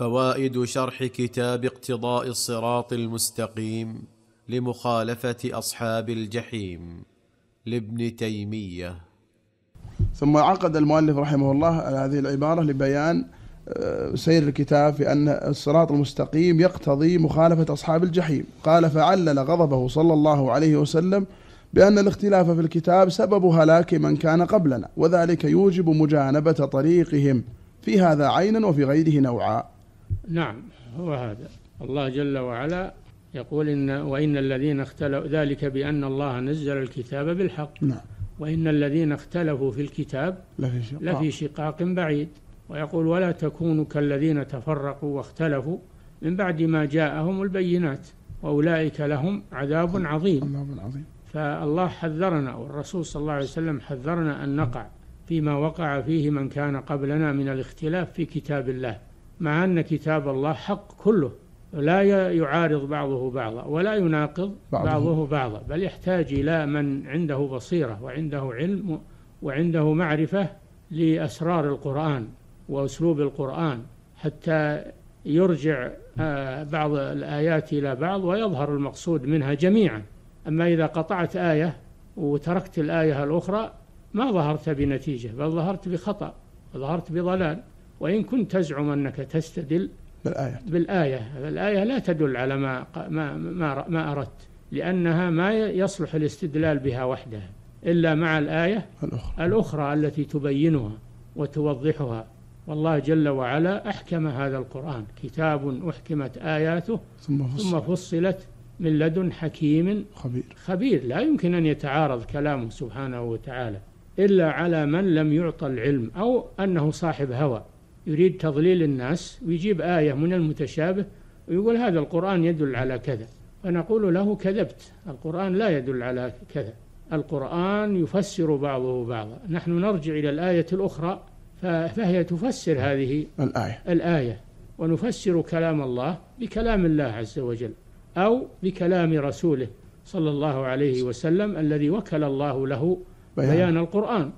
فوائد شرح كتاب اقتضاء الصراط المستقيم لمخالفة أصحاب الجحيم لابن تيمية. ثم عقد المؤلف رحمه الله على هذه العبارة لبيان آه، سير الكتاب في أن الصراط المستقيم يقتضي مخالفة أصحاب الجحيم. قال فعلل غضبه صلى الله عليه وسلم بأن الاختلاف في الكتاب سبب هلاك من كان قبلنا وذلك يوجب مجانبة طريقهم في هذا عينا وفي غيره نوعا. نعم هو هذا. الله جل وعلا يقول إن وإن الذين اختلفوا ذلك بأن الله نزل الكتاب بالحق. نعم. وإن الذين اختلفوا في الكتاب لفي شقاق. لفي شقاق بعيد. ويقول ولا تكونوا كالذين تفرقوا واختلفوا من بعد ما جاءهم البينات وأولئك لهم عذاب عظيم. الله عظيم. فالله حذرنا والرسول صلى الله عليه وسلم حذرنا أن نقع فيما وقع فيه من كان قبلنا من الاختلاف في كتاب الله. مع أن كتاب الله حق كله لا يعارض بعضه بعضا ولا يناقض بعضه. بعضه بعضا بل يحتاج إلى من عنده بصيرة وعنده علم وعنده معرفة لأسرار القرآن وأسلوب القرآن حتى يرجع آه، بعض الآيات إلى بعض ويظهر المقصود منها جميعا أما إذا قطعت آية وتركت الآية الأخرى ما ظهرت بنتيجة بل ظهرت بخطأ وظهرت بضلال وإن كنت تزعم أنك تستدل بالآية. بالآية. الآية لا تدل على ما ما ما, ما أردت لأنها ما يصلح الاستدلال بها وحدها إلا مع الآية الأخرى. الأخرى التي تبينها وتوضحها. والله جل وعلا أحكم هذا القرآن. كتاب أحكمت آياته ثم فصل. ثم فصلت من لدن حكيم خبير. خبير. لا يمكن أن يتعارض كلامه سبحانه وتعالى إلا على من لم يعطى العلم أو أنه صاحب هوى. يريد تضليل الناس ويجيب آية من المتشابه ويقول هذا القرآن يدل على كذا. فنقول له كذبت. القرآن لا يدل على كذا. القرآن يفسر بعضه بعضا. نحن نرجع إلى الآية الأخرى فهي تفسر هذه الآية. الآية. ونفسر كلام الله بكلام الله عز وجل أو بكلام رسوله صلى الله عليه وسلم الذي وكل الله له بيان القرآن.